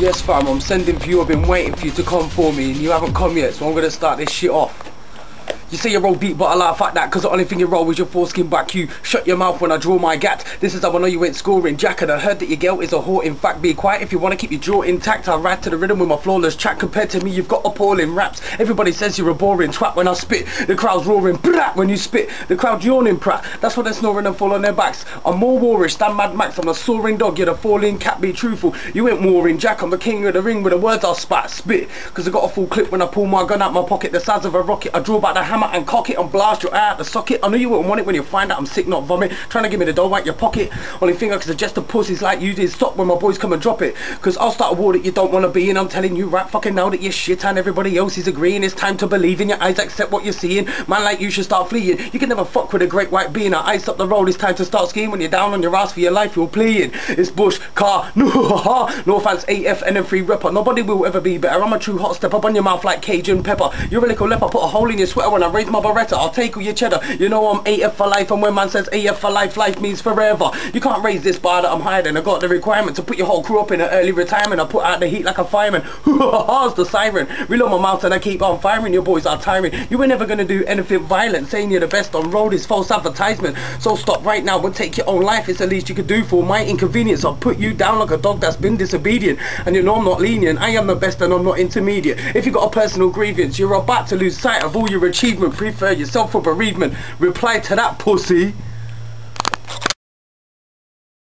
Yes fam, I'm sending for you, I've been waiting for you to come for me and you haven't come yet, so I'm gonna start this shit off. You say you roll deep, but I laugh at that, cause the only thing you roll is your foreskin back. You shut your mouth when I draw my gat. This is how I know you ain't scoring. Jack, and I heard that your girl is a whore. In fact, be quiet if you wanna keep your jaw intact. I ride to the rhythm with my flawless track. Compared to me, you've got appalling raps. Everybody says you're a boring twat when I spit. The crowd's roaring, brat when you spit. The crowd yawning, prat. That's why they're snoring and fall on their backs. I'm more warish than Mad Max. I'm a soaring dog, you're the falling cat. Be truthful. You ain't warring Jack. I'm the king of the ring with the words I'll spat, spit. Cause I got a full clip when I pull my gun out my pocket, the size of a rocket. I draw back the hammer and cock it. I'm blast your eye out the socket. I know you wouldn't want it when you find out I'm sick, not vomit. Trying to give me the dough out your pocket. Only thing I can suggest to pussies like you is stop when my boys come and drop it. Cause I'll start a war that you don't want to be in. I'm telling you right fucking now that you're shit and everybody else is agreeing. It's time to believe in your eyes, accept what you're seeing. Man like you should start fleeing. You can never fuck with a great white being. I ice up the road, it's time to start skiing. When you're down on your ass for your life, you're playing. It's Bush, car, no, no offense, AF, and then free rapper. Nobody will ever be better. I'm a true hot step up on your mouth like Cajun pepper. You're a little leper, put a hole in your sweater when I raise my Beretta. I'll take all your cheddar. You know I'm AF for life and when man says AF for life, life means forever. You can't raise this bar that I'm hiding. I got the requirement to put your whole crew up in an early retirement. I put out the heat like a fireman. How's the siren? Reload my mouth and I keep on firing. Your boys are tiring. You ain't never gonna do anything violent. Saying you're the best on road is false advertisement. So stop right now and take your own life. It's the least you could do for my inconvenience. I'll put you down like a dog that's been disobedient. And you know I'm not lenient. I am the best and I'm not intermediate. If you got a personal grievance, you're about to lose sight of all your Prefer yourself for bereavement. Reply to that pussy.